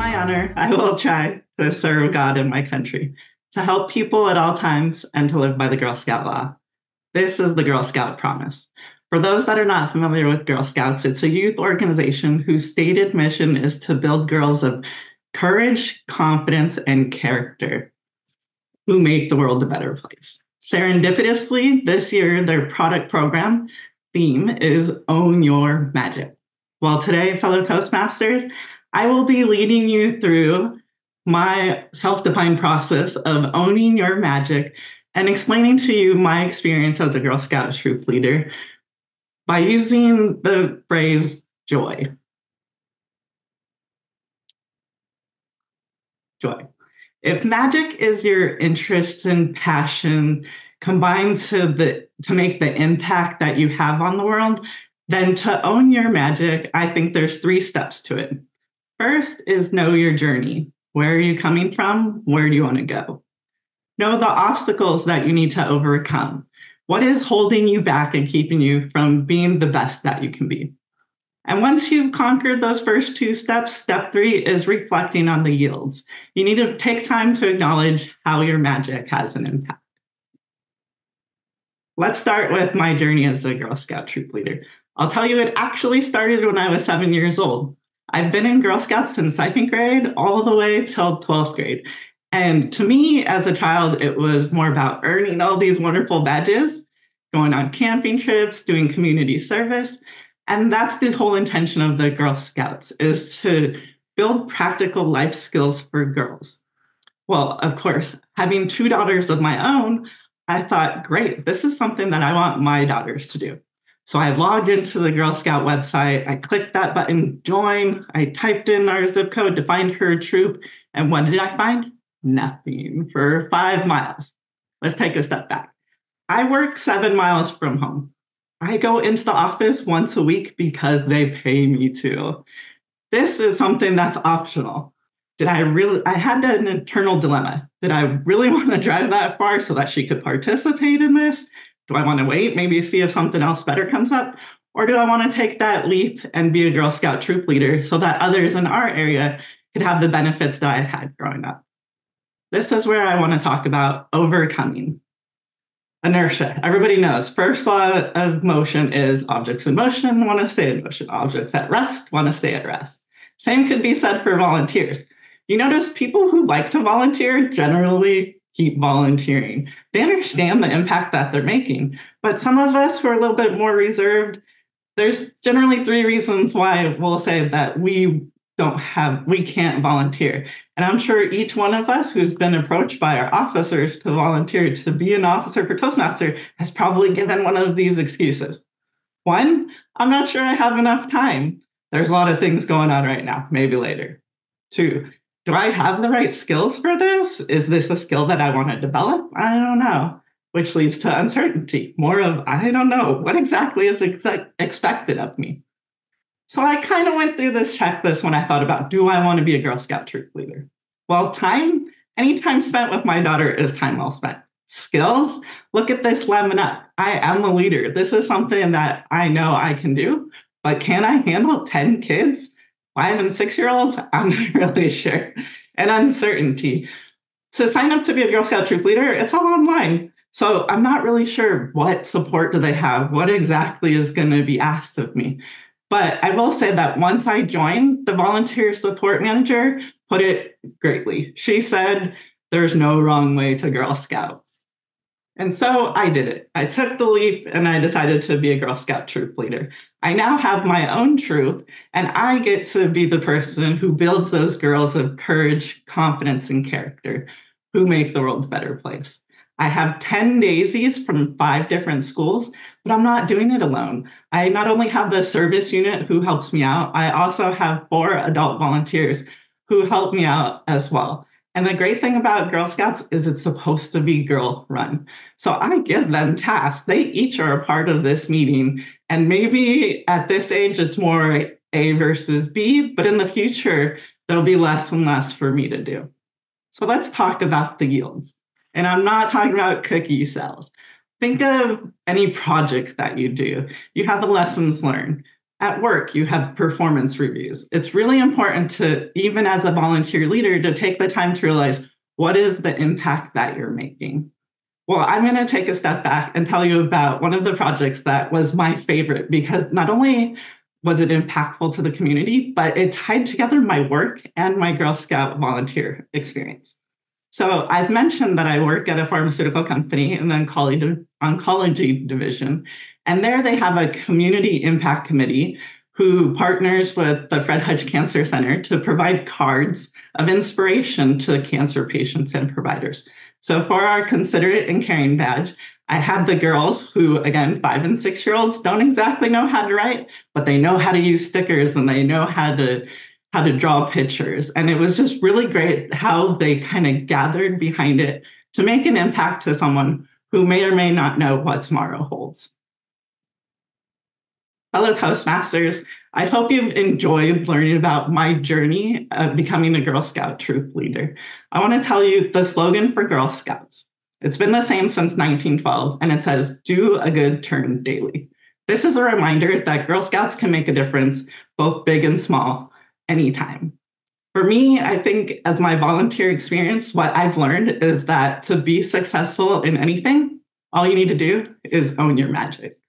my honor, I will try to serve God and my country, to help people at all times, and to live by the Girl Scout law. This is the Girl Scout Promise. For those that are not familiar with Girl Scouts, it's a youth organization whose stated mission is to build girls of courage, confidence, and character who make the world a better place. Serendipitously, this year, their product program theme is Own Your Magic. Well, today, fellow Toastmasters, I will be leading you through my self defined process of owning your magic and explaining to you my experience as a Girl Scout troop leader by using the phrase joy. Joy. If magic is your interest and passion combined to the to make the impact that you have on the world, then to own your magic, I think there's three steps to it. First is know your journey. Where are you coming from? Where do you want to go? Know the obstacles that you need to overcome. What is holding you back and keeping you from being the best that you can be? And once you've conquered those first two steps, step three is reflecting on the yields. You need to take time to acknowledge how your magic has an impact. Let's start with my journey as a Girl Scout troop leader. I'll tell you, it actually started when I was seven years old. I've been in Girl Scouts since second grade all the way till 12th grade. And to me, as a child, it was more about earning all these wonderful badges, going on camping trips, doing community service. And that's the whole intention of the Girl Scouts is to build practical life skills for girls. Well, of course, having two daughters of my own, I thought, great, this is something that I want my daughters to do. So I logged into the Girl Scout website. I clicked that button, join. I typed in our zip code to find her troop. And what did I find? Nothing for five miles. Let's take a step back. I work seven miles from home. I go into the office once a week because they pay me to. This is something that's optional. Did I really? I had an internal dilemma. Did I really want to drive that far so that she could participate in this? Do I want to wait, maybe see if something else better comes up? Or do I want to take that leap and be a Girl Scout troop leader so that others in our area could have the benefits that I had growing up? This is where I want to talk about overcoming inertia. Everybody knows first law of motion is objects in motion want to stay in motion, objects at rest want to stay at rest. Same could be said for volunteers. You notice people who like to volunteer generally keep volunteering. They understand the impact that they're making. But some of us who are a little bit more reserved, there's generally three reasons why we'll say that we don't have, we can't volunteer. And I'm sure each one of us who's been approached by our officers to volunteer to be an officer for Toastmaster has probably given one of these excuses. One, I'm not sure I have enough time. There's a lot of things going on right now, maybe later. Two, do I have the right skills for this? Is this a skill that I want to develop? I don't know, which leads to uncertainty. More of, I don't know, what exactly is ex- expected of me? So I kind of went through this checklist when I thought about do I want to be a Girl Scout troop leader? Well, time, any time spent with my daughter is time well spent. Skills, look at this lemon up. I am a leader. This is something that I know I can do, but can I handle 10 kids? Five and six year olds? I'm not really sure. And uncertainty. So sign up to be a Girl Scout troop leader, it's all online. So I'm not really sure what support do they have, what exactly is going to be asked of me. But I will say that once I joined, the volunteer support manager put it greatly. She said, There's no wrong way to Girl Scout. And so I did it. I took the leap and I decided to be a Girl Scout troop leader. I now have my own troop, and I get to be the person who builds those girls of courage, confidence, and character who make the world a better place. I have 10 daisies from five different schools, but I'm not doing it alone. I not only have the service unit who helps me out, I also have four adult volunteers who help me out as well. And the great thing about Girl Scouts is it's supposed to be girl run. So I give them tasks. They each are a part of this meeting. And maybe at this age, it's more A versus B, but in the future, there'll be less and less for me to do. So let's talk about the yields. And I'm not talking about cookie cells. Think of any project that you do. You have the lessons learned. At work, you have performance reviews. It's really important to, even as a volunteer leader, to take the time to realize what is the impact that you're making. Well, I'm going to take a step back and tell you about one of the projects that was my favorite because not only was it impactful to the community, but it tied together my work and my Girl Scout volunteer experience. So I've mentioned that I work at a pharmaceutical company in the oncology, oncology division, and there they have a community impact committee who partners with the Fred Hutch Cancer Center to provide cards of inspiration to cancer patients and providers. So for our Considerate and Caring badge, I had the girls who, again, five and six year olds don't exactly know how to write, but they know how to use stickers and they know how to how to draw pictures. And it was just really great how they kind of gathered behind it to make an impact to someone who may or may not know what tomorrow holds. Fellow Toastmasters, I hope you've enjoyed learning about my journey of becoming a Girl Scout troop leader. I want to tell you the slogan for Girl Scouts. It's been the same since 1912, and it says, Do a good turn daily. This is a reminder that Girl Scouts can make a difference, both big and small, anytime. For me, I think as my volunteer experience, what I've learned is that to be successful in anything, all you need to do is own your magic.